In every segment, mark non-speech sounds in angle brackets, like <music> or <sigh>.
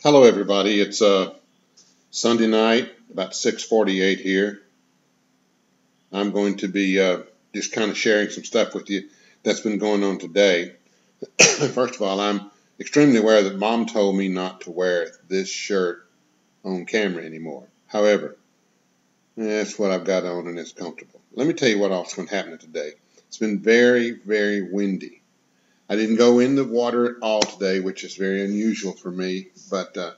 Hello, everybody. It's uh, Sunday night, about 6:48 here. I'm going to be uh, just kind of sharing some stuff with you that's been going on today. <coughs> First of all, I'm extremely aware that Mom told me not to wear this shirt on camera anymore. However, that's what I've got on and it's comfortable. Let me tell you what else has been happening today. It's been very, very windy. I didn't go in the water at all today, which is very unusual for me, but uh,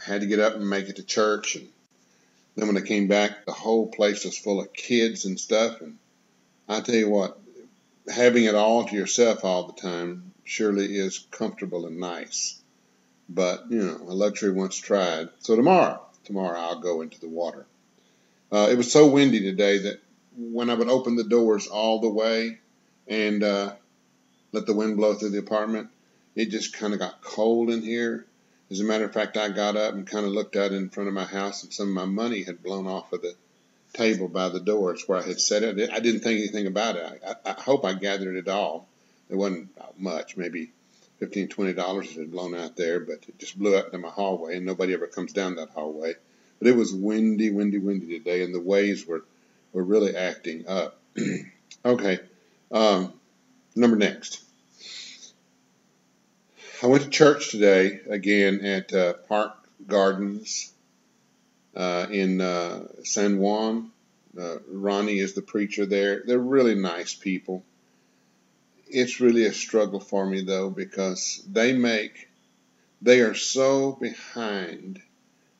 I had to get up and make it to church. And then when I came back, the whole place was full of kids and stuff. And I tell you what, having it all to yourself all the time surely is comfortable and nice. But, you know, a luxury once tried. So tomorrow, tomorrow I'll go into the water. Uh, it was so windy today that when I would open the doors all the way and uh, let the wind blow through the apartment. It just kind of got cold in here. As a matter of fact, I got up and kind of looked out in front of my house, and some of my money had blown off of the table by the doors where I had set it. I didn't think anything about it. I, I hope I gathered it all. It wasn't much, maybe fifteen, twenty dollars had blown out there, but it just blew out into my hallway, and nobody ever comes down that hallway. But it was windy, windy, windy today, and the waves were were really acting up. <clears throat> okay, um, number next. I went to church today again at uh, Park Gardens uh, in uh, San Juan. Uh, Ronnie is the preacher there. They're really nice people. It's really a struggle for me though because they make they are so behind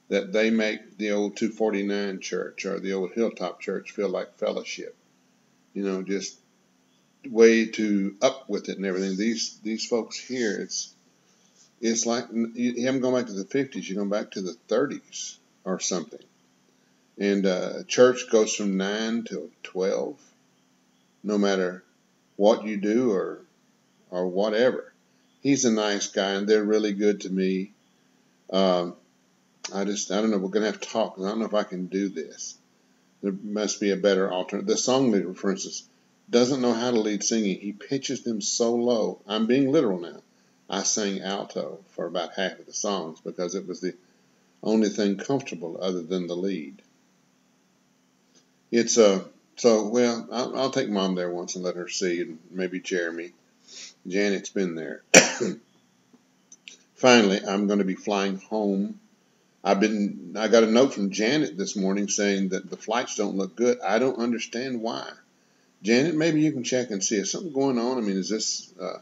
that they make the old 249 church or the old Hilltop church feel like fellowship. You know, just way to up with it and everything. These these folks here, it's it's like you haven't gone back to the 50s, you're going back to the 30s or something. And uh, church goes from 9 to 12, no matter what you do or, or whatever. He's a nice guy, and they're really good to me. Um, I just, I don't know, we're to have to talk. I don't know if I can do this. There must be a better alternative. The song leader, for instance, doesn't know how to lead singing. He pitches them so low. I'm being literal now I sang alto for about half of the songs because it was the only thing comfortable other than the lead. It's a uh, so well. I'll, I'll take mom there once and let her see, and maybe Jeremy. Janet's been there. <coughs> Finally, I'm going to be flying home. I've been. I got a note from Janet this morning saying that the flights don't look good. I don't understand why. Janet, maybe you can check and see is something going on. I mean, is this uh,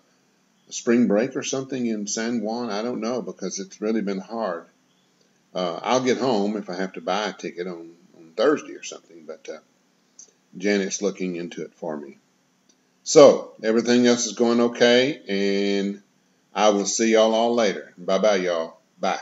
spring break or something in San Juan. I don't know because it's really been hard. Uh, I'll get home if I have to buy a ticket on, on Thursday or something, but uh, Janet's looking into it for me. So everything else is going okay, and I will see y'all all later. Bye bye, y'all. Bye.